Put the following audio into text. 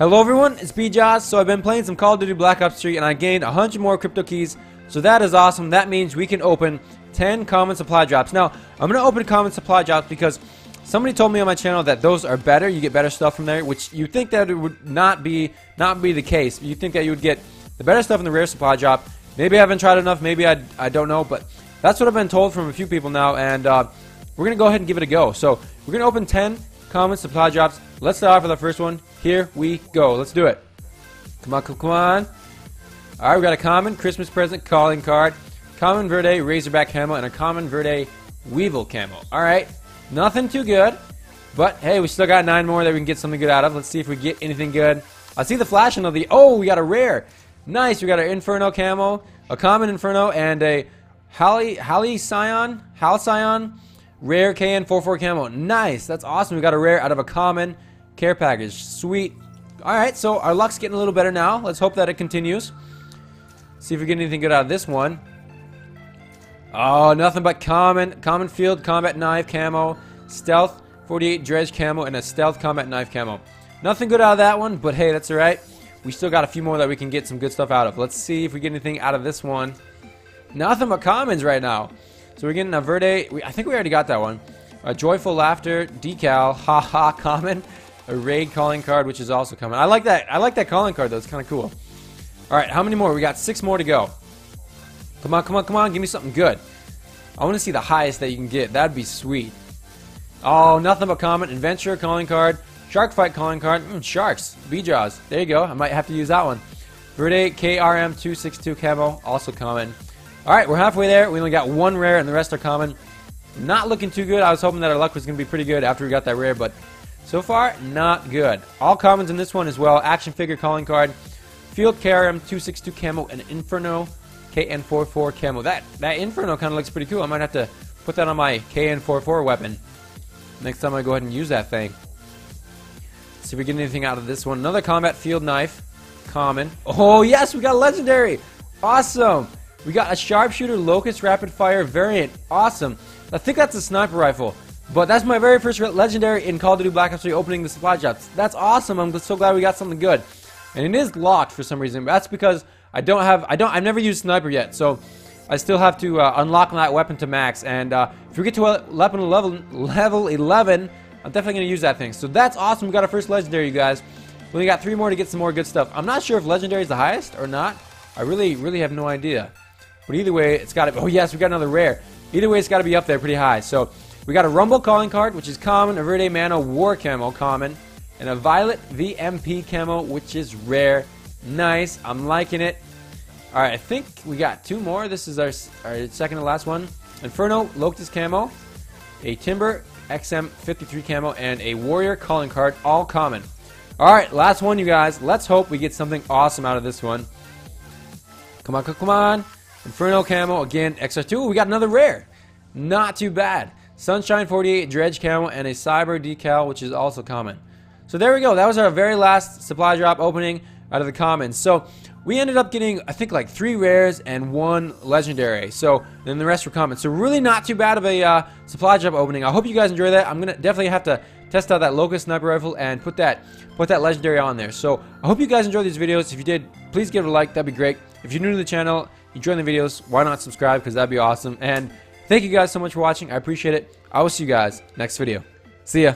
Hello everyone, it's BJaws. So I've been playing some Call of Duty Black Ops 3 and I gained 100 more crypto keys. So that is awesome. That means we can open 10 common supply drops. Now, I'm going to open common supply drops because somebody told me on my channel that those are better. You get better stuff from there, which you think that it would not be not be the case. You think that you would get the better stuff in the rare supply drop. Maybe I haven't tried enough. Maybe I, I don't know. But that's what I've been told from a few people now. And uh, we're going to go ahead and give it a go. So we're going to open 10 common supply drops. Let's start off with the first one. Here we go. Let's do it. Come on, come, on. All right, we got a common Christmas present calling card, common Verde Razorback camo, and a common Verde Weevil camo. All right, nothing too good, but hey, we still got nine more that we can get something good out of. Let's see if we get anything good. I see the flashing of the. Oh, we got a rare. Nice. We got our Inferno camo, a common Inferno, and a Hali Halcyon, Halcyon rare KN44 camo. Nice. That's awesome. We got a rare out of a common care package. Sweet. Alright, so our luck's getting a little better now. Let's hope that it continues. See if we get anything good out of this one. Oh, nothing but common, common field combat knife camo, stealth 48 dredge camo, and a stealth combat knife camo. Nothing good out of that one, but hey, that's alright. We still got a few more that we can get some good stuff out of. Let's see if we get anything out of this one. Nothing but commons right now. So we're getting a Verde, we, I think we already got that one. A Joyful Laughter decal, haha, common a raid calling card, which is also coming. I like that. I like that calling card though. It's kind of cool. All right, how many more? We got six more to go. Come on, come on, come on. Give me something good. I want to see the highest that you can get. That'd be sweet. Oh, nothing but common. Adventure calling card. Shark fight calling card. Mm, sharks. B-Jaws. There you go. I might have to use that one. Verde KRM262 camo. Also common. Alright, we're halfway there. We only got one rare and the rest are common. Not looking too good. I was hoping that our luck was going to be pretty good after we got that rare, but so far, not good. All commons in this one as well. Action figure calling card, Field KRM 262 camo, and Inferno KN44 camo. That that Inferno kind of looks pretty cool. I might have to put that on my KN44 weapon next time I go ahead and use that thing. see if we get anything out of this one. Another combat field knife, common. Oh yes, we got a legendary. Awesome. We got a sharpshooter locust rapid fire variant. Awesome. I think that's a sniper rifle. But that's my very first legendary in Call of Duty Black Ops 3 opening the supply drops. That's awesome. I'm so glad we got something good. And it is locked for some reason. That's because I don't have I don't I've never used sniper yet. So I still have to uh, unlock that weapon to max. And uh, if we get to weapon level level 11, I'm definitely going to use that thing. So that's awesome. We got our first legendary, you guys. We only got three more to get some more good stuff. I'm not sure if legendary is the highest or not. I really, really have no idea. But either way, it's got to. Oh yes, we got another rare. Either way, it's got to be up there pretty high. So we got a Rumble calling card, which is common, a Verde Man-O-War camo, common, and a Violet VMP camo, which is rare. Nice. I'm liking it. All right, I think we got two more. This is our, our second to last one. Inferno Locust camo, a Timber XM53 camo, and a Warrior calling card, all common. All right, last one, you guys. Let's hope we get something awesome out of this one. Come on, come on. Inferno camo, again, XR2. We got another rare. Not too bad. Sunshine 48 Dredge Camo, and a Cyber Decal, which is also common. So there we go. That was our very last supply drop opening out of the commons. So we ended up getting, I think, like three rares and one legendary. So then the rest were common. So really not too bad of a uh, supply drop opening. I hope you guys enjoy that. I'm gonna definitely have to test out that Locust sniper rifle and put that put that legendary on there. So I hope you guys enjoy these videos. If you did, please give it a like. That'd be great. If you're new to the channel, you enjoy the videos, why not subscribe? Because that'd be awesome. And Thank you guys so much for watching. I appreciate it. I will see you guys next video. See ya.